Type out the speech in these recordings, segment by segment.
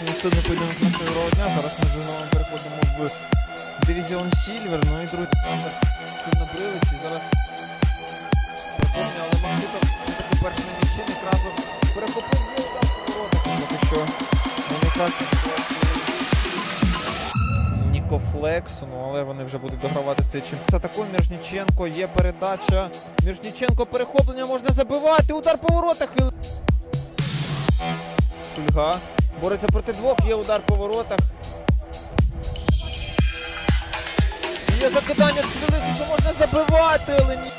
Ну на наступний поєдинок нашого дня. Зараз ми з вами переходимо в дивізіон Сільвер. Ну і друзі, саме тут на Бривиці. Зараз але Максита все-таки перший на одразу перехопив удар по. Поки що не найкраще Ніко Флексу, ну але вони вже будуть догравати цей чемпіонат. Це такий Міжніченко, є передача. Міжніченко перехоплення можна забивати. Удар по воротах. Шульга. Бореться проти двох, є удар по воротах. Є закидання цвілику, що можна забивати, але ні.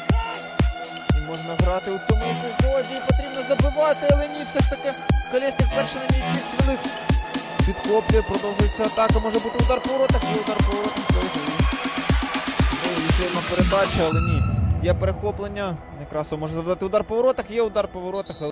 І можна грати у цьому епізоді, і потрібно забивати, але ні, все ж таки Колєсник перший на м'ячі, цвілик. Підхоплює, продовжується атака, може бути удар по воротах, є удар по воротах. Ну, передача, але ні. Є перехоплення. Некрасов може завдати удар по воротах, є удар по воротах, але.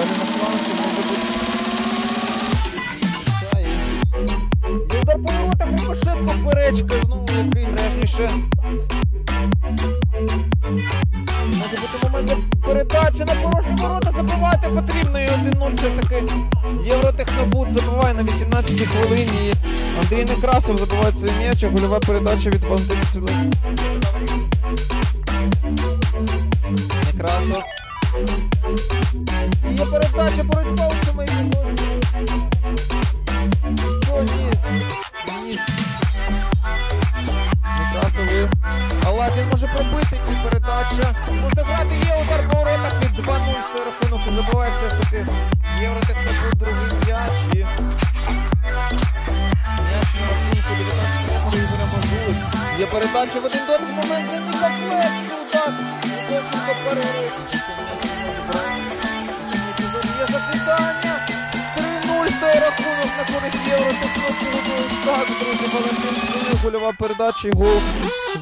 Далі на фланці, може бути. Удар по воротах, рикошет поперечка, знову який грежніше. Може бути момент передачі на порожні ворота забивати потрібно і 1-0 все ж таки. Євротехнобут забиває на 18-й хвилині. Андрій Некрасов забиває цей м'яч, а гольова передача від Валентина Цвілик. Некрасов. Є передача, боротьба у епізоді. О, ні. Може пробити ці передача. Можна грати, є удар по воротах від 2-0 це рахунок. і Забиває все ж таки Євротехнобут другий м'яч. І м'яч на рахунку 19 Ігоря Мазулик. Є передача в один дотик момент для Ніка Флексу. Удар. Лукашенко перерив. Рахунок на користь Євротехнобуту. Так, друзі, Валентин гольова передача і гол.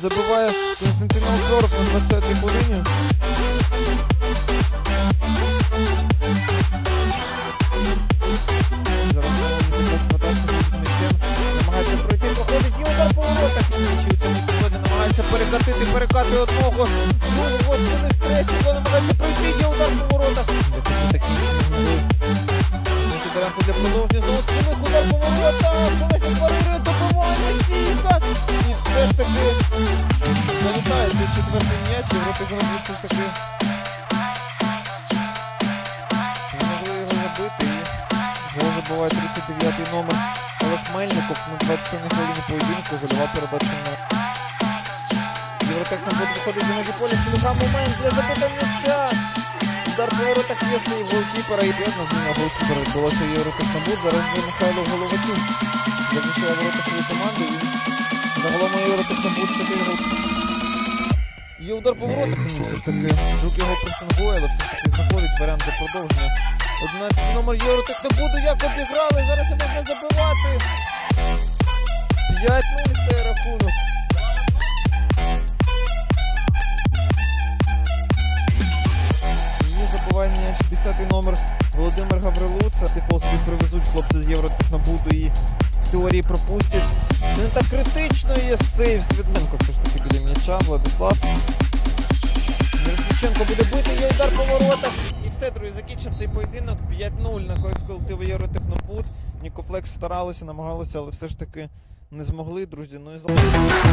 Забиває Константин Овчорок на 20-й хвилині. У перекатити, перекати одного. Другого, цілих третього, намагається пройти, є удар по воротах. Європи зробить все ж таки. Не могли його забити. І гол 39-й номер. Олег Мельников на 27-й хвилині поєдинку. Гольова передача на Євротек нам буде виходити за межі поля. Шелуха момент для забиття м'яча. Удар по воротах є і голкіпера і бідно зміна голкіпера. Відбулося Євротек на буд. Зараз вже Михайло Головатюк. Захищає ворота команди. І загалом Євротек на буд такий гол. Є удар по воротах, ні, все ж таки. Жук його пресингує, але все ж таки знаходить варіант для продовження. 11 номер Євротек на буду, як обіграли, зараз і можна забивати. 5-0 стає рахунок. Її забивання 60-й номер Володимир Гаврилуца. Типу собі привезуть хлопці з Євротехнобуду і в теорії пропустять. Не так критично є сейв Світленко все ж таки біля м'яча, Владислав. Мірошниченко буде бити, є удар по воротах. І все, друзі, закінчив цей поєдинок 5-0 на користь колективу Євротехнобуд. Нікофлекс старалися, намагалися, але все ж таки не змогли, друзі. Ну і залишилося.